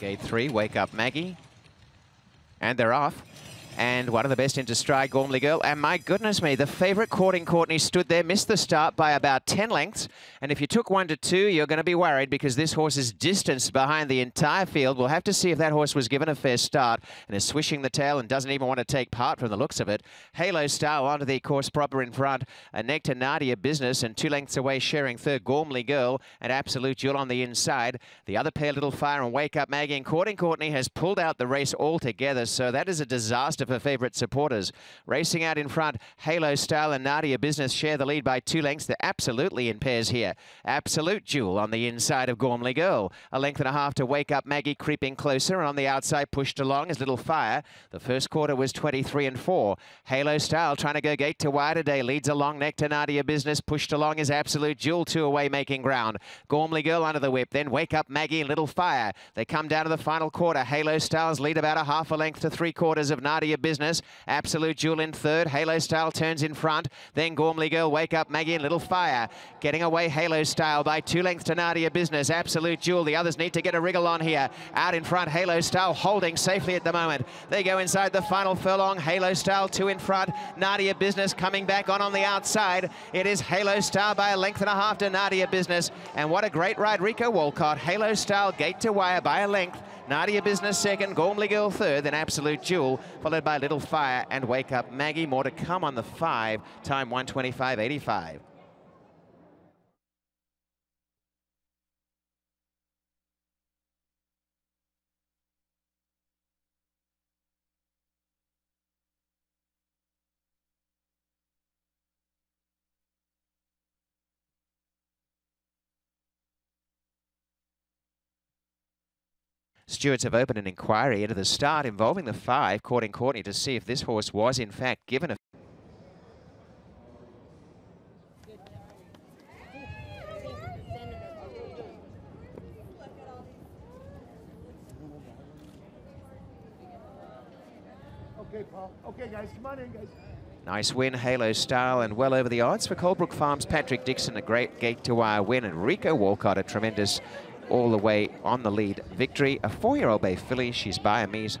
Gate three, Wake Up Maggie. And they're off and one of the best into stride, Gormley Girl. And my goodness me, the favourite Courting Courtney stood there, missed the start by about 10 lengths. And if you took one to two, you're going to be worried because this horse is distanced behind the entire field. We'll have to see if that horse was given a fair start and is swishing the tail and doesn't even want to take part from the looks of it. Halo Style onto the course proper in front. A Nectar Nadia Business and two lengths away sharing third, Gormley Girl and Absolute Jewel on the inside. The other pair, Little Fire and Wake Up Maggie and Courting Courtney has pulled out the race altogether. So that is a disaster for favourite supporters. Racing out in front, Halo Style and Nadia Business share the lead by two lengths. They're absolutely in pairs here. Absolute Jewel on the inside of Gormley Girl. A length and a half to Wake Up Maggie creeping closer and on the outside pushed along as Little Fire. The first quarter was 23 and 4. Halo Style trying to go gate to wire today. Leads along to Nadia Business. Pushed along is Absolute Jewel. Two away making ground. Gormley Girl under the whip. Then Wake Up Maggie and Little Fire. They come down to the final quarter. Halo Styles lead about a half a length to three quarters of Nadia Business. Absolute Jewel in third. Halo Style turns in front. Then Gormley Girl, Wake Up Maggie and Little Fire. Getting away Halo Style by two lengths to Nadia Business. Absolute Jewel. The others need to get a wriggle on here. Out in front, Halo Style holding safely at the moment. They go inside the final furlong. Halo Style two in front. Nadia Business coming back on on the outside. It is Halo Style by a length and a half to Nadia Business. And what a great ride, Rico Walcott. Halo Style gate to wire by a length. Nadia Business second, Gormley Girl third, then Absolute Jewel, followed by Little Fire and Wake Up Maggie. More to come on the five, time 125.85. Stewards have opened an inquiry into the start involving the five, Courting Courtney, to see if this horse was in fact given a Okay, Paul. Okay, guys, come on in, guys. Nice win, Halo Style, and well over the odds for Colebrook Farms. Patrick Dixon, a great gate to wire win, and Rico Walcott, a tremendous all the way on the lead victory. A four-year-old bay filly. She's Amise.